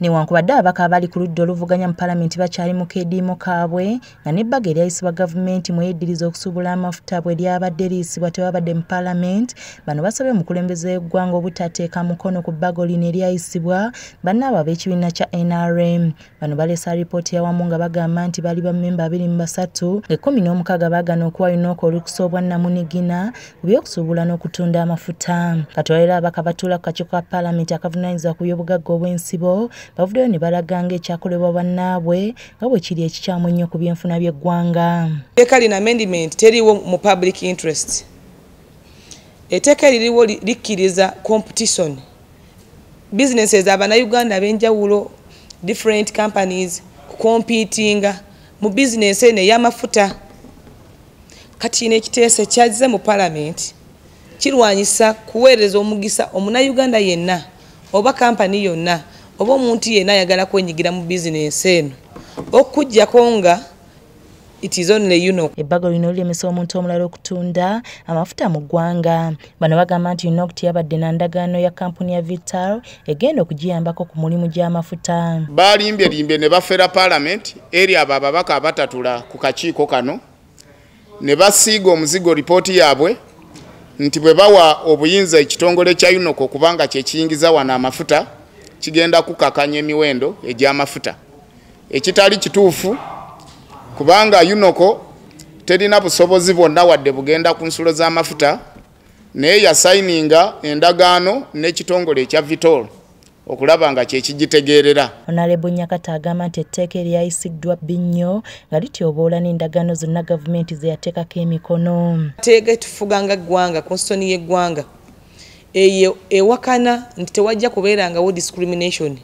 newankubadde ababaka abali ku ludda oluvuganya mu palamenti bakyali mu keediimo kaabwe nga n'ebbaga eryayisibwa gavumenti mu yeddiriza okusuubula amafuta bwe lyabadde liyisibwa tewabadde mu palamenti bano basabye omukulembeze w'eggwanga obutateeka mukono ku bbago lino eryayisibwa bannaabo ab'ekibiina kya nrm bano baleesa alipooti yawamu nga bagamba nti bali bammemba abiri mu basatu ekkumi n'omukaaga baagana okuwa yunooko olukusa obwa namunigina ku by'okusuubula n'okutunda amafuta. Katwalira abaka batuula ku kakiiko ka palamenti akavunaanyizibwa ku by'obugagga obw'ensibo bavuddeyo ne balaga ng'ekyakolebwa bannaabwe nga bwe kiri ekikyamu ennyo ku byenfuna by'eggwanga. Etteeka lino amendiment teriwo mu public interest. Etteeka eririwo likkiriza competition. Businesses abannayuganda ab'enjawulo different companies kukompitinga mu bizinesi eno ey'amafuta. Kati kino ekiteeso ekyazze mu palamenti kirwanyisa kuweereza omugisa omunayuganda yenna oba kampani yonna oba omuntu yenna ayagala kwenyigira mu bizinensi eno okujjako nga ebbago lino lilemesa omuntu omulala okutunda amafuta mu ggwanga. Bano bagamba nti unoct yabadde na ndagaano ya kampuni ya vital egenda okugiyambako ku mulimu gy'amafuta. Balimbyelimbye ne bafera palamenti eri abo ababaka abatatula ku kakiiko kano ne basiiga omuzigo lipooti yaabwe nti bwe bawa obuyinza ekitongole kya unoc okubanga kyekiyingiza wano amafuta kigenda kukakanya emiwendo egy'amafuta. Ekitali kituufu kubanga unoko terina busobozi bwonna wadde bugenda ku nsulo z'amafuta naye yasayininga endagaano n'ekitongole ekya vitol okulaba nga kyekigitegeerera onalebo nyakata agamba nti etteeka eryayisiddwa bbi nnyo nga lityoboola n'endagaano zonna gavumenti ze yateekako emikono. Teega tufuga nga ggwanga konsitoni y'eggwanga eyo ewakana nti tewajja kubeerangawo discrimination.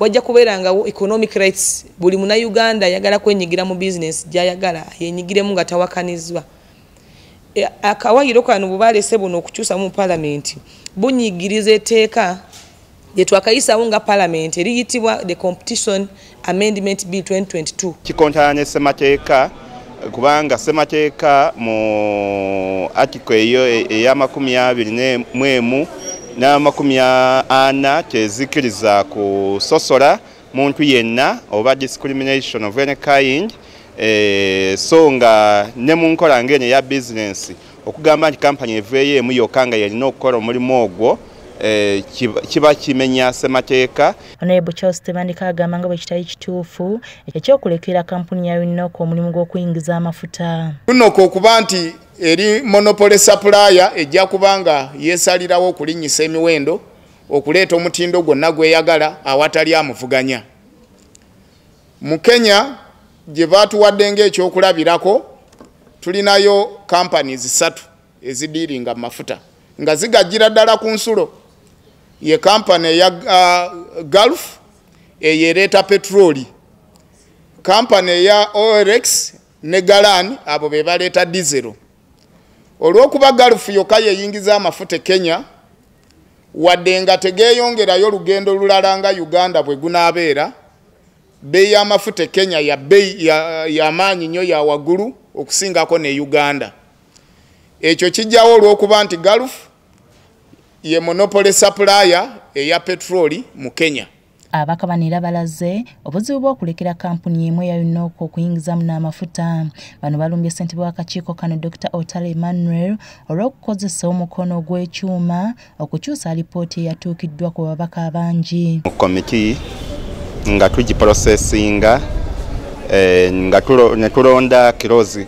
Wajja kubeerangawo economic rights. Buli munauganda ayagala kwenyigira mu bizinesi gyayagala yenyigiremu nga tawakanizwa akawayiro kano bwe balese buno okukyusa mu palamenti bunyigiriza etteeka lyetwakayisawo nga palamenti eriyitibwa the competition amendment bill 2022 kikontana ne ssemateeka kubanga ssemateeka mu atiko eyo ey'amakumi abiri mu emu n'amakumi ana tezikiriza kusosola muntu yenna oba discrimination of any kind e, so nga ne mu nkola ng'eno eya bizinensi okugamba nti kampani eveeyo emu yokka nga yalina okukola omulimu ogwo e, kiba kimenya ssemateeka honorable charles tebandika agamba nga bwe kitali kituufu ekyokulekera kampuni ya unoco omulimu gw'okuyingiza amafuta. Unoco okuba nti eri monopoly supplier ejja kubanga yeesalirawo okulinnyisa emiwendo okuleeta omutindo gwonna gweyagala awatali amuvuganya. Mu kenya gye baatuwadde ngaekyokulabirako tulinayo companies ssatu ezidiiringa mu mafuta nga zigajjira ddala ku nsulo ye kampani eya uh, gulf eyo ereeta petroli. Kampani eya orex ne galan abo be baleeta dizero olw'okuba galufu yokka yeyingiza amafuta e kenya wadde nga tegeeyongerayo lugendo lulala nga uganda bwe gunaabeera bbeeyi y'amafuta e kenya yamaanyi nnyo ya waggulu okusingako ne uganda. Ekyo kijjawo olw'okuba nti galufu ye monopoly supplier eya petroli mu kenya. Abaka bano era balaze obuzibu bw'okulekera kampuni emu unoco okuyingizamu n'amafuta. Bano balumbye ssentebe w'akakiiko kano dr otale emmanuel olw'okukozesa omukono ogw'ekyuma okukyusa alipooti eyatuukiddwa ku babaka abangi. Mu komiti nga tugiprosesinga eh, nga ne tulonda kirozi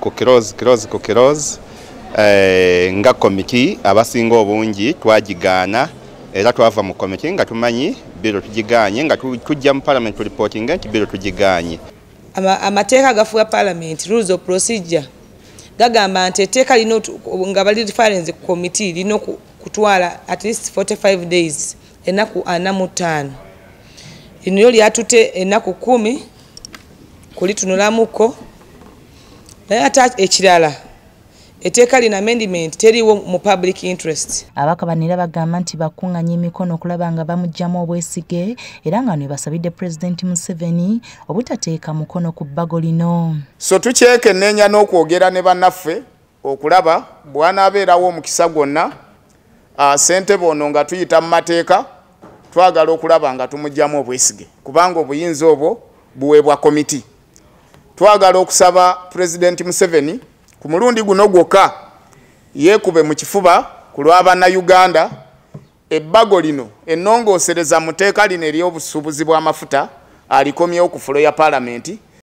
ku kirozi kirozi ku kirozi nga komiti abasinga obungi twagigaana era twava mu komiti nga tumanyi biro tugiganye nga tujja mu parliament tulipotinga nti biro tugiganye. Amateeka gafuga parliament rules of procedure gagamba nti etteeka lino nga bali reference ku committee lina kutwala at least 45 days ennaku ana mu ttaano. Lino lyo lyatute ennaku kumi kulitunulamuko naye ate ekirala etteeka lino amendiment teriwo mu public interest. Abaka bano era bagamba nti bakuŋŋanya emikono okulaba nga bamugjamu obwesige era nga ne basabidde pulezidenti museveni obutateeka mukono ku bbago lino. So tukyekenneenya n'okwogera ne bannaffe okulaba bwanaabeerawo omukisa gwonna ssentebe ono nga tuyita mu mateeka twagala okulaba nga tumugjamu obwesige kubanga obuyinza obwo buweebwa komiti. Twagala okusaba pulezidenti museveni ku mulundi guno gwokka yeekube mu kifuba ku lw'abannayuganda ebbago lino ennongoosereza mu tteeka lino ery'obusuubuzi bw'amafuta alikomyewo ku fulo ya paalamenti